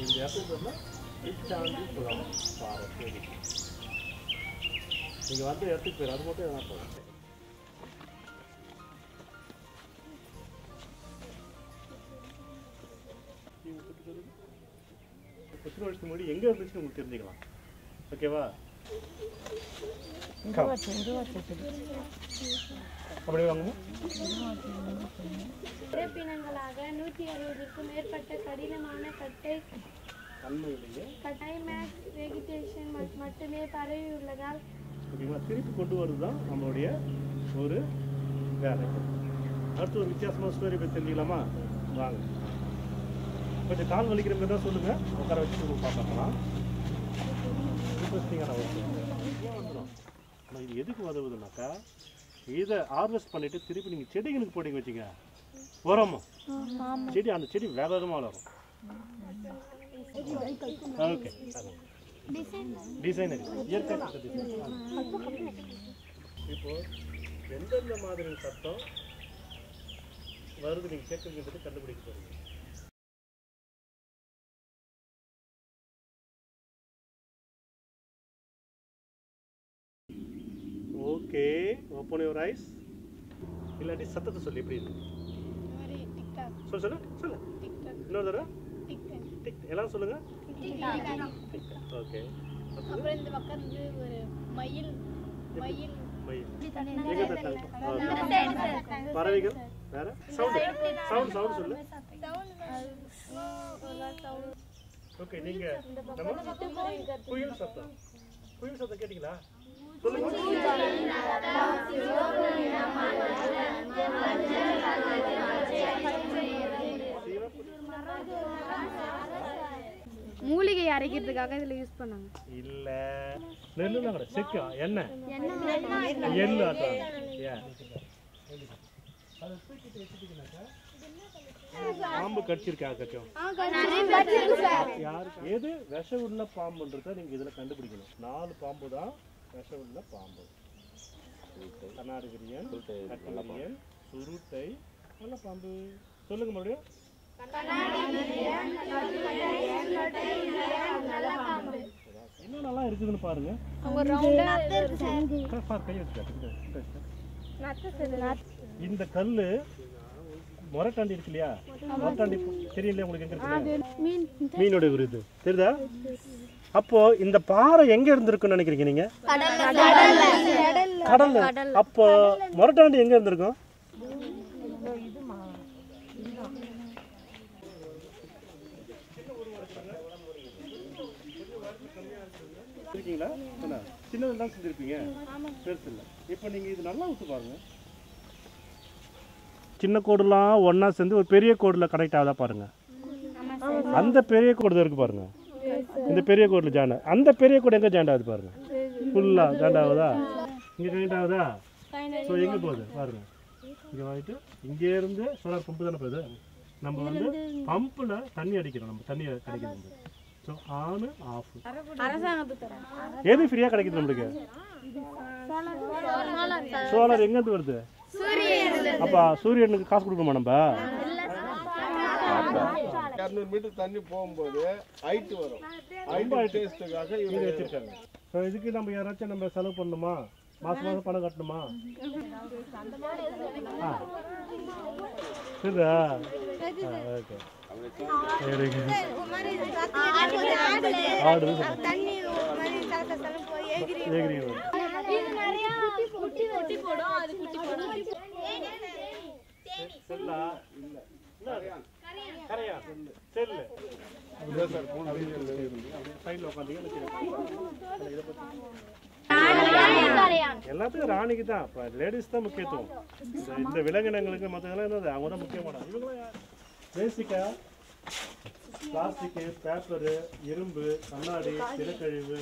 இந்த இச்சாண்டி குளம் பாறை நீங்கள் வந்து இடத்துக்கு பேர் அது மட்டும் எதனா போதும் நீங்க பத்தி சொல்லுங்க. எத்தனை வருஷத்துக்கு முன்னாடி எங்கே இருந்துச்சுன்னு உங்களுக்கு தெரிஞ்சுக்கலாம் ஓகேவா அப்படி வாங்க நூற்றி அறுபதுக்கும் மேற்பட்ட கடினமான கட்டை கட்டைமேக்ஸ் வெஜிடேஷன் மட்டுமே பரவி உள்ளதால் ஓகேங்களா திருப்பி கொண்டு வருது தான் நம்மளுடைய ஒரு வேலை. அடுத்து ஒரு வித்தியாசமான ஸ்டோரி பற்றி தெரிஞ்சுக்கலாமா? வாங்க. கொஞ்சம் கால் வலிக்கிற மாதிரி தான் சொல்லுங்கள் உட்கார வச்சு பார்க்கலாம். இன்ட்ரெஸ்டிங்கான வந்துடும் ஆனால் இது எதுக்கு உதவுதுனாக்கா இதை ஹார்வெஸ்ட் பண்ணிவிட்டு திருப்பி நீங்கள் செடிகளுக்கு போட்டிங்க வச்சுங்க. உரமும். செடி அந்த செடி வேகமாக வளரும். ஓகே டிசைனர் இயற்கை சட்ட டிசைன் இப்போ எந்தெந்த மாதிரி சத்தம் வருது நீங்கள் கேட்குறது கண்டுபிடிக்க போறீங்க? ஓகே ஓப்பன் யுவர் ஐஸ் இல்லாட்டி சத்தத்தை சொல்லி எப்படி இருக்கு? சொல்லு சொல்லு சொல்லு. இன்னொரு தடவை? டிக் எல்லாரும் சொல்லுங்க. ஓகே. அப்புறம் இந்த பக்கம் ஒரு மயில் மயில். பறவைகள்? வேற? சவுண்ட்? சவுண்ட் சவுண்ட் சொல்லு. ஓகே நீங்க குயில் சத்தம். குயில் சத்தம் கேட்டீங்களா. மூலிகை அரைக்கிறதுக்காக இதில் யூஸ் பண்ணாங்க. இல்ல. நெல்லுலாம் கிடையாது செக்கு எண்ணெய்? எள்ளு ஆட்டம் பாம்பு கடிச்சிருக்கா கச்சம்? எது? விஷம் உள்ள பாம்புன்றத நீங்க இதுல கண்டுபிடிக்கணும். நாலு பாம்பு தான் விஷம் உள்ள பாம்பு கர்நாடகிரியன் கட்டிலியன் சுருட்டை நல்ல பாம்பு. சொல்லுங்க மறுபடியும். என்னென்னலாம் இருக்குதுன்னு பாருங்க. இந்த கல்லு மொரட்டாண்டி இருக்கு இல்லையா? மொரட்டாண்டி தெரியலையா உங்களுக்கு எங்க இருக்கு? மீனோட ஒரு இது தெரியுதா? அப்போ இந்த பாறை எங்க இருந்திருக்குன்னு நினைக்கிறீங்க நீங்க? கடல்ல. அப்போ மொரட்டாண்டி எங்க இருந்திருக்கும்? இருக்கீங்களா என்ன? சின்னது தான் செஞ்சிருப்பீங்க பெருசு இல்லை. இப்போ நீங்கள் இது நல்லா ஊற்று பாருங்க. சின்ன கோடுலாம் ஒன்றா சேர்ந்து ஒரு பெரிய கோடில் கனெக்ட் ஆகுதா பாருங்க. அந்த பெரிய கோடு தான் இருக்கு பாருங்க. இந்த பெரிய ஜாயின் ஆகுது. அந்த பெரிய கோடு எங்கே ஜாயின் ஆகுது பாருங்க. ஃபுல்லாக ஜாயின் ஆகுதா? இங்கே கனெக்ட் ஆகுதா? ஸோ எங்கே போகுது? பாருங்க. இங்கே வாங்கிட்டு இங்கே இருந்து சோலார் பம்பு தானே போகுது? நம்ம வந்து பம்பில் தண்ணி அடிக்கிறோம். நம்ம தண்ணி கிடைக்கிறது. ஸோ ஆனு ஆஃப் எது ஃப்ரீயாக கிடைக்குது நம்மளுக்கு? சோலார் எங்கேருந்து வருது? அப்பா சூரியனுக்கு காசு கொடுக்கணுமா நம்ம? இரநூறு மீட்டர் தண்ணி போகும்போது ஹைட் வரும். ஹைட் டேஸ்ட்டுக்காக இது இவங்க வச்சிருக்காங்க. ஸோ இதுக்கு நம்ம யாராச்சும் நம்ம செலவு பண்ணணுமா? மாசம் மாசம் பணம் கட்டணுமா? ஆ. சரிதா ஓகே. ஏகிரி. செல்லா கரையா செல்லு. சைடில் உட்காந்தீங்கன்னா எல்லாத்துக்கும் ராணிக்கு தான். இப்போ லேடிஸ் தான் முக்கியத்துவம். இந்த விலங்கினங்களுக்கு மற்றதெல்லாம் என்னது? அவங்க தான் முக்கியமான இவங்களாம் பேசிக்காக பிளாஸ்டிக்கு பேப்பரு இரும்பு கண்ணாடி திரக்கழிவு